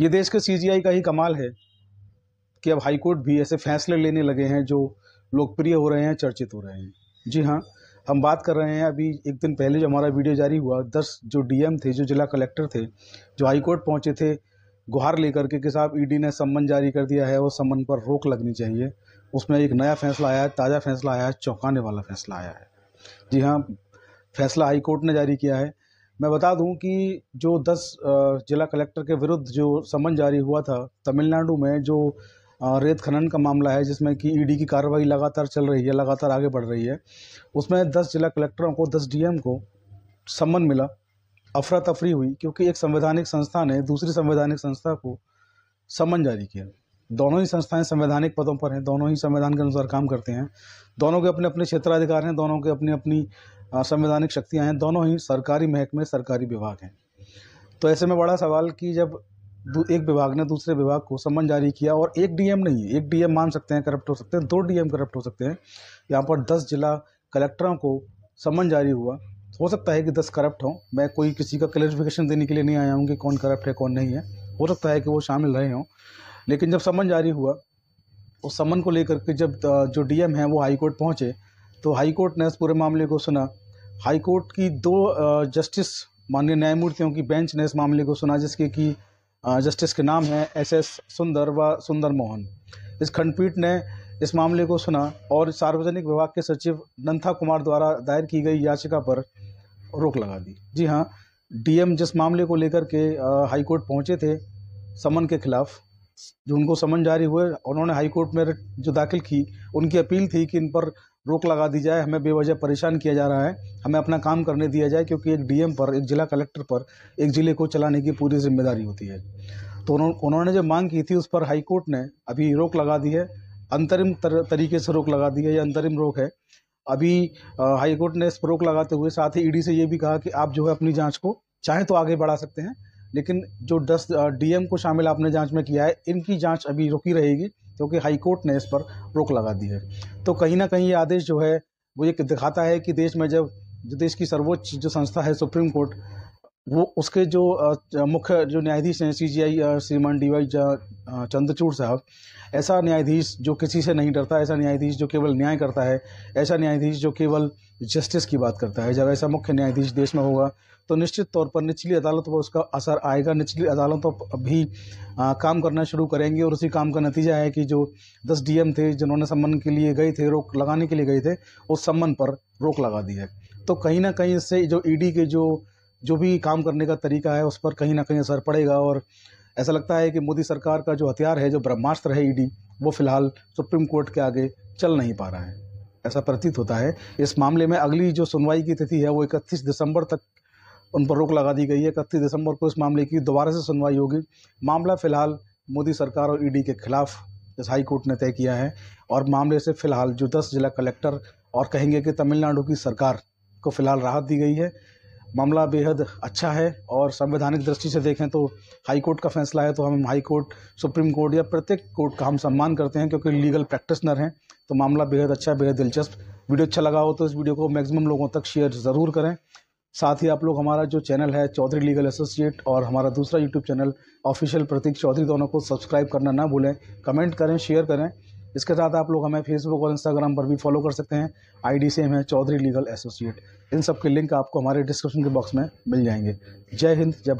ये देश के सीजीआई का ही कमाल है कि अब हाईकोर्ट भी ऐसे फैसले लेने लगे हैं जो लोकप्रिय हो रहे हैं, चर्चित हो रहे हैं। जी हाँ हम बात कर रहे हैं अभी एक दिन पहले जो हमारा वीडियो जारी हुआ, दस जो डीएम थे, जो जिला कलेक्टर थे, जो हाई कोर्ट पहुँचे थे, गुहार लेकर के कि साहब ईडी ने सम्मन जारी कर दिया है वो सम्मन पर रोक लगनी चाहिए। उसमें एक नया फैसला आया है ताज़ा फैसला आया है चौंकाने वाला फैसला आया है। जी हाँ फैसला हाईकोर्ट ने जारी किया है। मैं बता दूँ कि जो 10 जिला कलेक्टर के विरुद्ध जो समन जारी हुआ था तमिलनाडु में, जो रेत खनन का मामला है, जिसमें कि ईडी की कार्रवाई लगातार चल रही है, लगातार आगे बढ़ रही है, उसमें 10 जिला कलेक्टरों को 10 डीएम को सम्मन मिला, अफरा तफरी हुई, क्योंकि एक संवैधानिक संस्था ने दूसरी संवैधानिक संस्था को सम्मन जारी किया। दोनों ही संस्थाएँ संवैधानिक पदों पर हैं, दोनों ही संविधान के अनुसार काम करते हैं। दोनों के अपने अपने क्षेत्राधिकार हैं, दोनों के अपनी अपनी संवैधानिक शक्तियाँ हैं, दोनों ही सरकारी महकमे, सरकारी विभाग हैं। तो ऐसे में बड़ा सवाल कि जब एक विभाग ने दूसरे विभाग को सम्मन जारी किया और एक डीएम नहीं है, एक डीएम मान सकते हैं करप्ट हो सकते हैं, दो डीएम करप्ट हो सकते हैं, यहाँ पर दस जिला कलेक्टरों को सम्मन जारी हुआ। हो सकता है कि दस करप्ट हों, मैं कोई किसी का क्लैरिफिकेशन देने के लिए नहीं आया हूँ कि कौन करप्ट है, कौन नहीं है। हो सकता है कि वो शामिल रहे हों। लेकिन जब समन जारी हुआ, उस समन को लेकर के जब जो डीएम हैं वो हाई कोर्ट पहुँचे तो हाई कोर्ट ने इस पूरे मामले को सुना। हाई कोर्ट की दो जस्टिस, माननीय न्यायमूर्तियों की बेंच ने इस मामले को सुना, जिसके कि जस्टिस के नाम है एस एस सुंदर व सुंदर मोहन। इस खंडपीठ ने इस मामले को सुना और सार्वजनिक विभाग के सचिव नंथा कुमार द्वारा दायर की गई याचिका पर रोक लगा दी। जी हाँ डीएम जिस मामले को लेकर के हाईकोर्ट पहुँचे थे, समन के खिलाफ जो उनको समन जारी हुए उन्होंने हाई कोर्ट में जो दाखिल की उनकी अपील थी कि इन पर रोक लगा दी जाए। हमें बेवजह परेशान किया जा रहा है। हमें अपना काम करने दिया जाए क्योंकि एक डीएम पर एक जिला कलेक्टर पर एक ज़िले को चलाने की पूरी ज़िम्मेदारी होती है। तो उन्होंने जो मांग की थी उस पर हाई कोर्ट ने अभी रोक लगा दी है। अंतरिम तर, तरीके से रोक लगा दी है ये अंतरिम रोक है। अभी हाईकोर्ट ने इस पर रोक लगाते हुए साथ ही ईडी से ये भी कहा कि आप जो है अपनी जाँच को चाहें तो आगे बढ़ा सकते हैं। लेकिन जो दस डीएम को शामिल आपने जाँच में किया है, इनकी जाँच अभी रुकी रहेगी, क्योंकि हाईकोर्ट ने इस पर रोक लगा दी है। तो कहीं ना कहीं ये आदेश जो है, वो ये दिखाता है कि देश में जब, जो देश की सर्वोच्च जो संस्था है, सुप्रीम कोर्ट वो उसके जो मुख्य जो न्यायाधीश हैं सी जी आई श्रीमान डी वाई चंद्रचूड़ साहब ऐसा न्यायाधीश जो किसी से नहीं डरता ऐसा न्यायाधीश जो केवल न्याय करता है ऐसा न्यायाधीश जो केवल जस्टिस की बात करता है। जब ऐसा मुख्य न्यायाधीश देश में होगा तो निश्चित तौर पर निचली अदालतों पर उसका असर आएगा। निचली अदालतों पर भी आ, काम करना शुरू करेंगे और उसी काम का नतीजा है कि जो दस डीएम थे जिन्होंने सम्मन के लिए गए थे रोक लगाने के लिए गए थे उस सम्मन पर रोक लगा दी है। तो कहीं ना कहीं इससे जो ईडी के जो जो भी काम करने का तरीका है, उस पर कहीं ना कहीं असर पड़ेगा और ऐसा लगता है कि मोदी सरकार का जो हथियार है, जो ब्रह्मास्त्र है ईडी, वो फ़िलहाल सुप्रीम कोर्ट के आगे चल नहीं पा रहा है। ऐसा प्रतीत होता है। इस मामले में अगली जो सुनवाई की तिथि है, वो इकतीस दिसंबर तक उन पर रोक लगा दी गई है। इकतीस दिसंबर को इस मामले की दोबारा से सुनवाई होगी। मामला फ़िलहाल मोदी सरकार और ईडी के खिलाफ इस हाई कोर्ट ने तय किया है और मामले से फ़िलहाल जो दस जिला कलेक्टर और कहेंगे कि तमिलनाडु की सरकार को फ़िलहाल राहत दी गई है। मामला बेहद अच्छा है और संवैधानिक दृष्टि से देखें तो हाई कोर्ट का फैसला है तो हम हाई कोर्ट, सुप्रीम कोर्ट या प्रत्येक कोर्ट का हम सम्मान करते हैं क्योंकि लीगल प्रैक्टिसनर हैं तो मामला बेहद अच्छा बेहद दिलचस्प। वीडियो अच्छा लगा हो तो इस वीडियो को मैक्सिमम लोगों तक शेयर ज़रूर करें। साथ ही आप लोग हमारा जो चैनल है चौधरी लीगल एसोसिएट और हमारा दूसरा YouTube channel official Prateek Chaudhary दोनों को सब्सक्राइब करना ना भूलें। कमेंट करें, शेयर करें इसके साथ आप लोग हमें फेसबुक और इंस्टाग्राम पर भी फॉलो कर सकते हैं। आईडी सेम है चौधरी लीगल एसोसिएट इन सब के लिंक आपको हमारे डिस्क्रिप्शन के बॉक्स में मिल जाएँगे। जय हिंद, जय